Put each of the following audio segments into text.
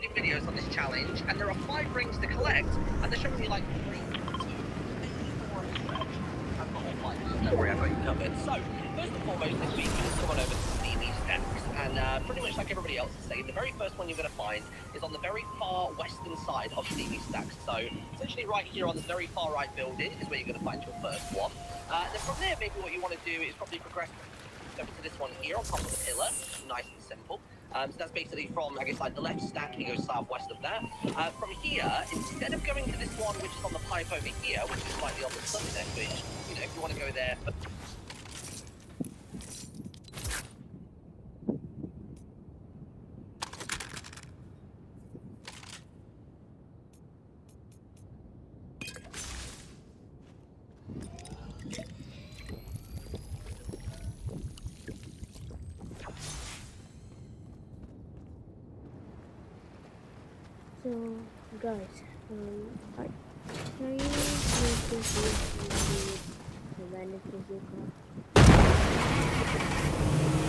uploading videos on this challenge, and there are five rings to collect, and they're showing me like three, two, three, four, I've got all five. Don't worry, I've got you covered. So, first and foremost, this week we've come on over to Steamy Stacks, and uh, pretty much like everybody else is saying, the very first one you're going to find is on the very far western side of Steamy Stacks. So, essentially right here on the very far right building is where you're going to find your first one. Uh, then from there, maybe what you want to do is probably progress over to this one here on top of the pillar, nice and simple. Um, so that's basically from, I guess, like the left stack, you go southwest of that. Uh, from here, instead of going to this one, which is on the pipe over here, which is slightly on the sunset, which, you know, if you want to go there... guys, um, I, you make this video the benefits you got?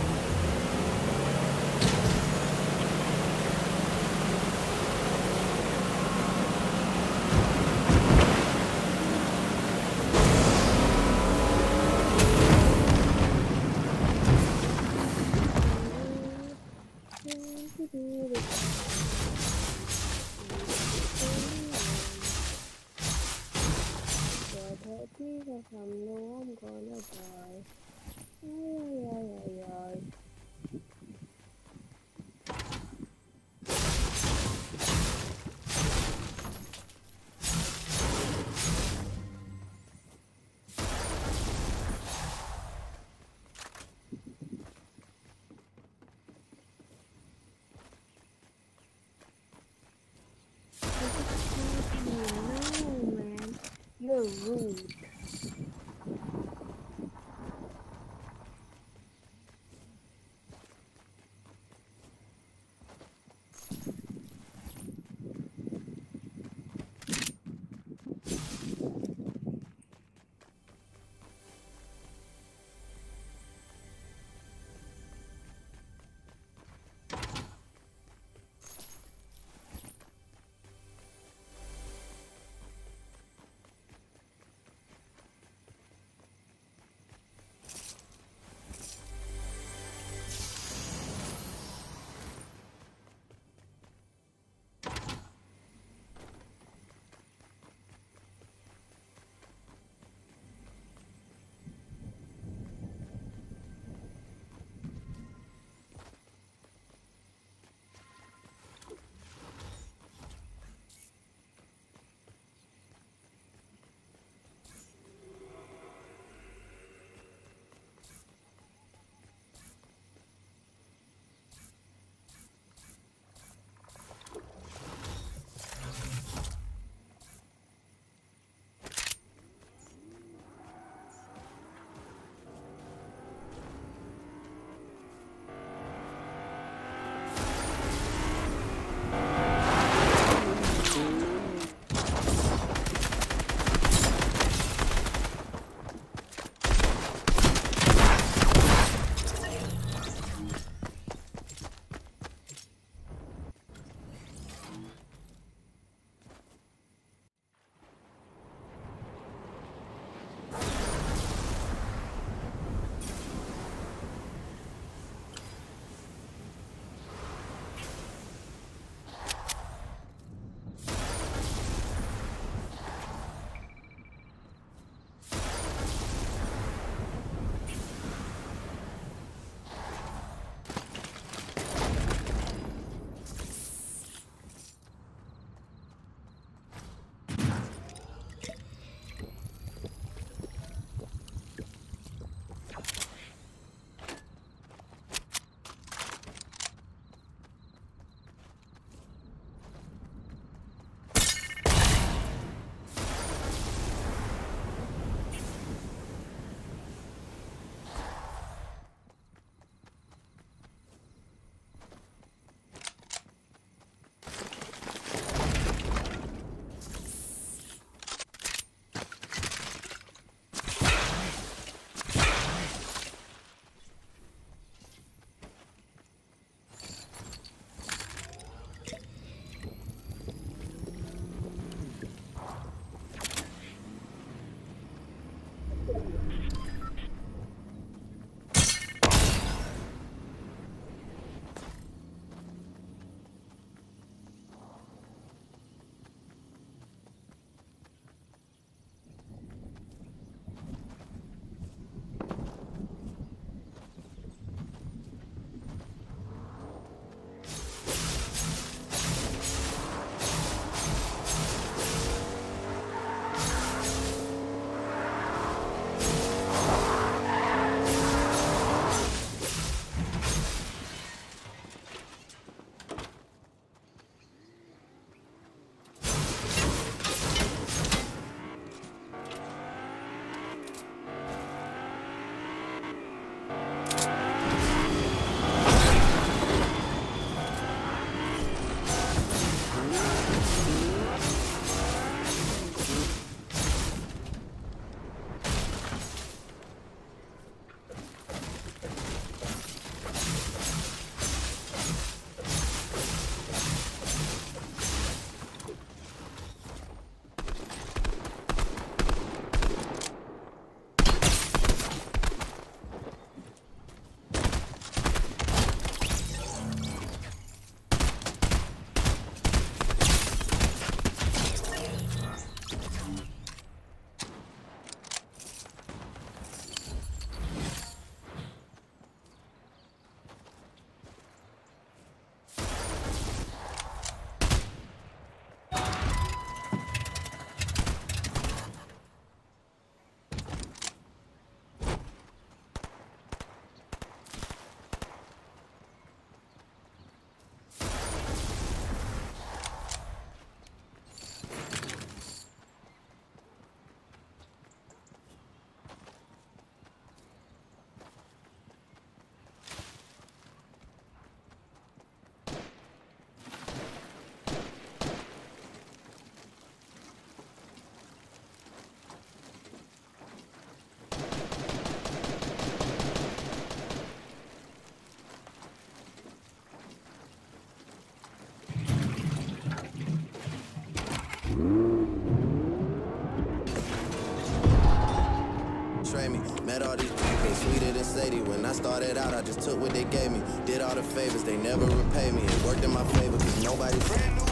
Met all these they sweeter than Sadie. When I started out, I just took what they gave me. Did all the favors, they never repay me. It worked in my favor, cause nobody's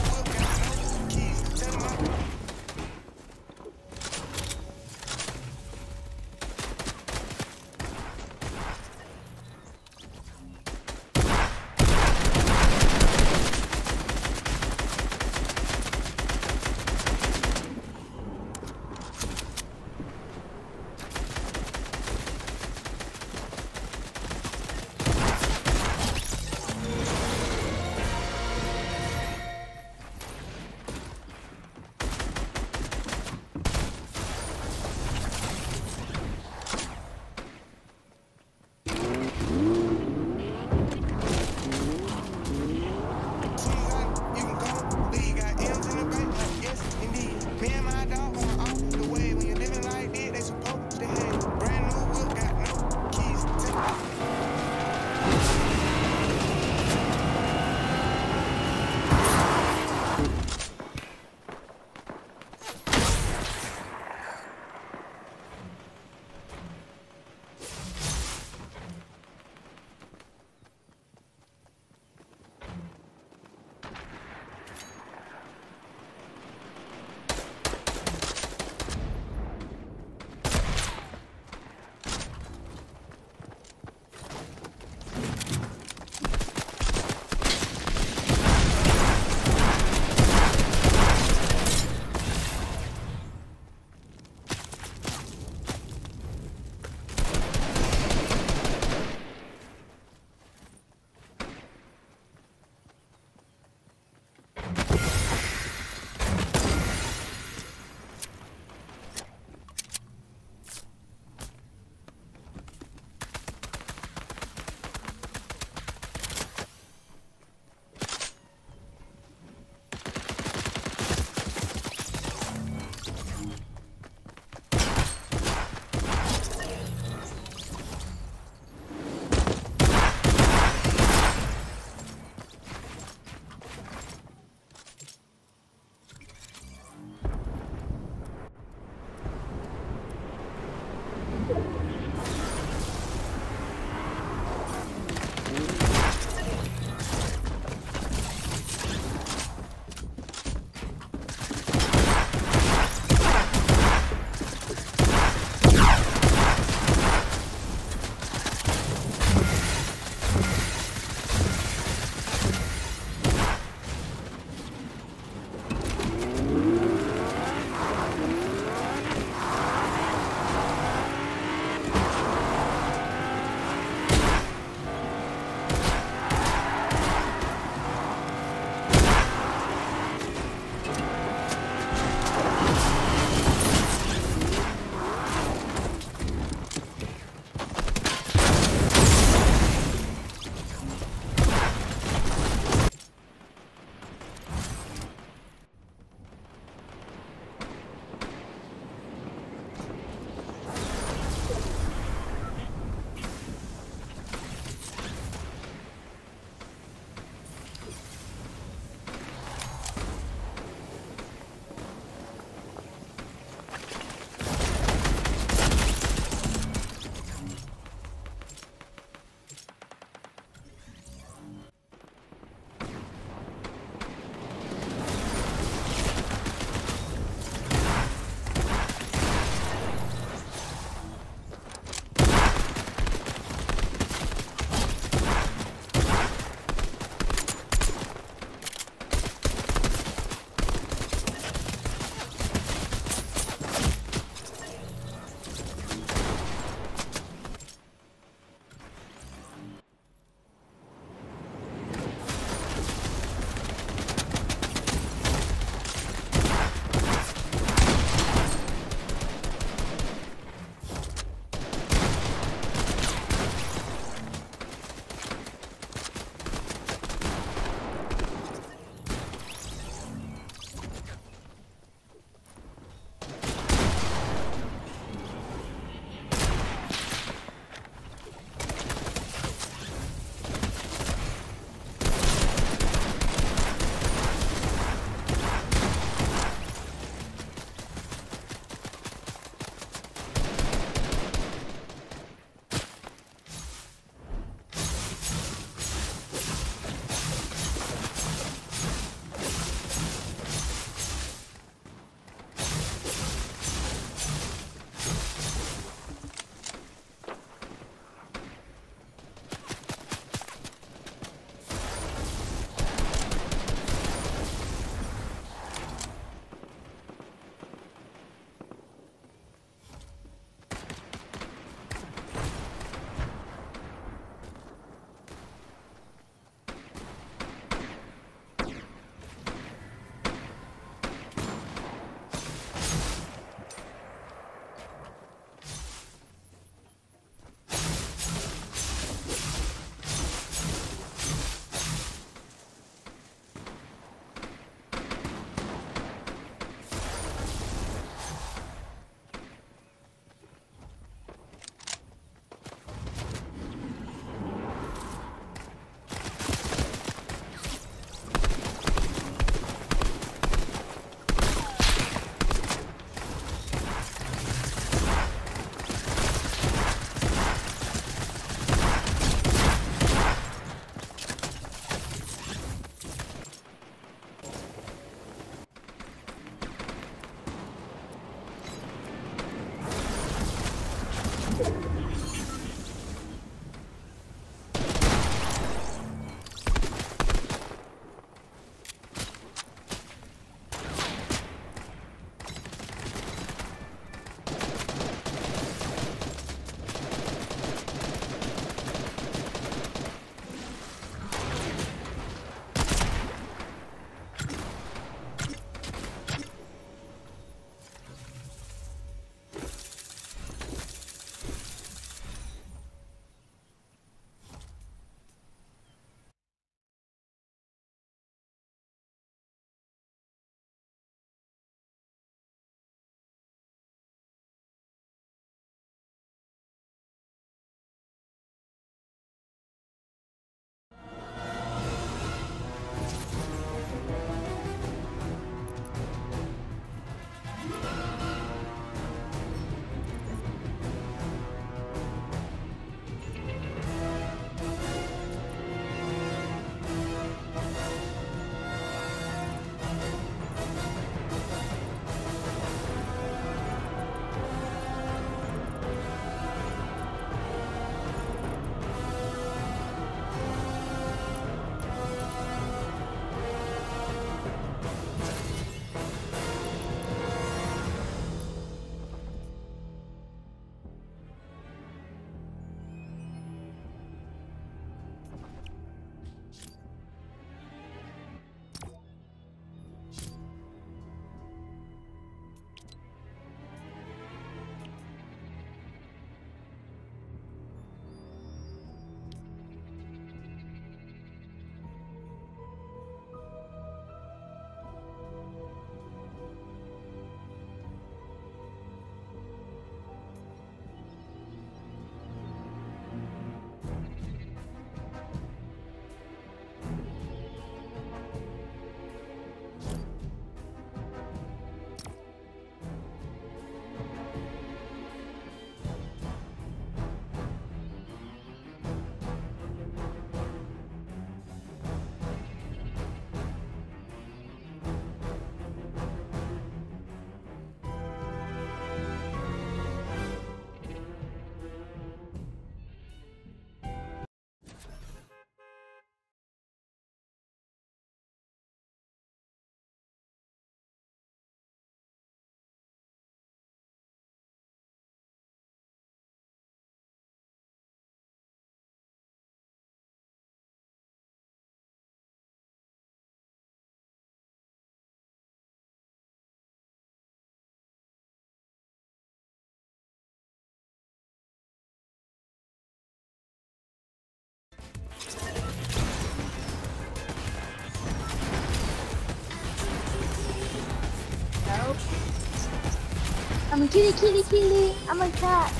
I'm a kitty, kitty, kitty. I'm a cat.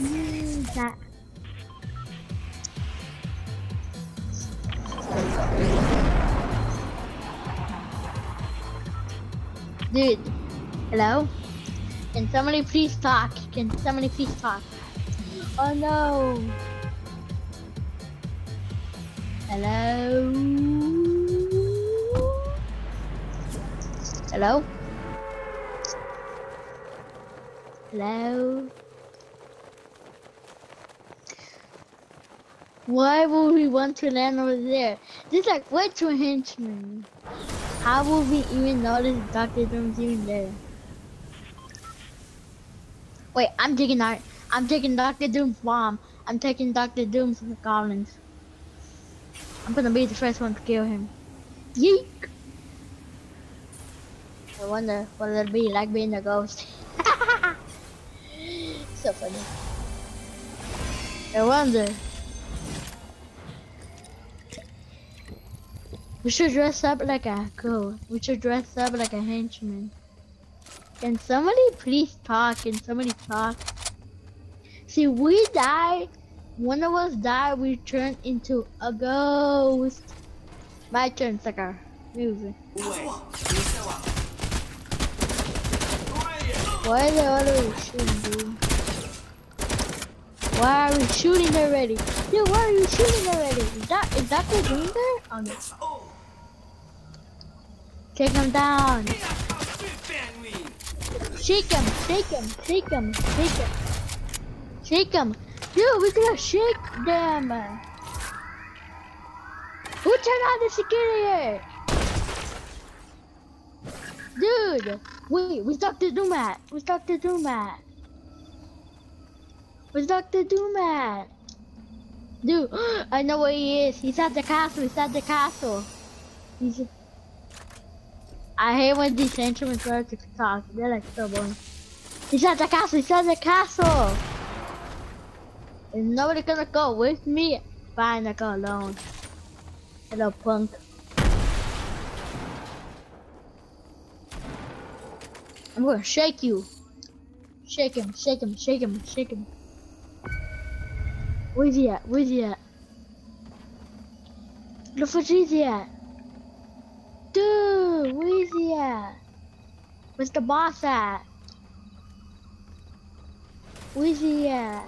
Mm, cat. Dude, hello? Can somebody please talk? Can somebody please talk? Oh no. Hello? Hello? Hello? Why would we want to land over there? There's like way too henchmen. How will we even notice Dr. Doom's even there? Wait, I'm taking our, I'm taking Dr. Doom's bomb. I'm taking Dr. Doom's goblins. I'm gonna be the first one to kill him. Yeek! I wonder what it'll be like being a ghost. So funny. I wonder. We should dress up like a ghost. We should dress up like a henchman. Can somebody please talk? Can somebody talk? See, we die. One of us die, we turn into a ghost. My turn, sucker. Move. Why the other we shooting? Why are we shooting already? Dude, why are you shooting already? Is that is that the doing there? Oh no. Take him down. Shake him, shake him, shake him, shake him. Shake him. Dude, we're gonna shake them. Who turned on the security? Dude, wait, we Dr. Doom at? Where's Dr. Doom at? Where's Dr. Doom at? Dude, I know where he is. He's at the castle. He's at the castle. He's. I hate when these instruments are to talk. They're like so boring. He's at the castle. He's at the castle. Is nobody gonna go with me. Fine, I go alone. Hello, punk. I'm gonna shake you. Shake him, shake him, shake him, shake him. Where's he at? Where's he at? Look where's he at? Dude, where's he at? Where's the boss at? Where's he at?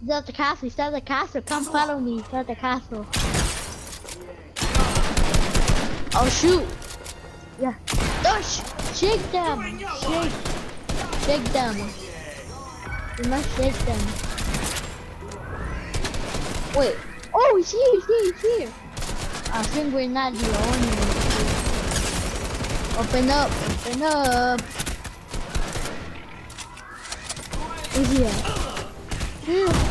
He's at the castle, he's at the castle, come follow me, he's at the castle. Oh shoot! Yeah. Oh, sh shake them! Shake! Shake them! You must shake them. Wait. Oh, he's here, he's here, he's here! I think we're not the only ones. Open up, open up! Who's here?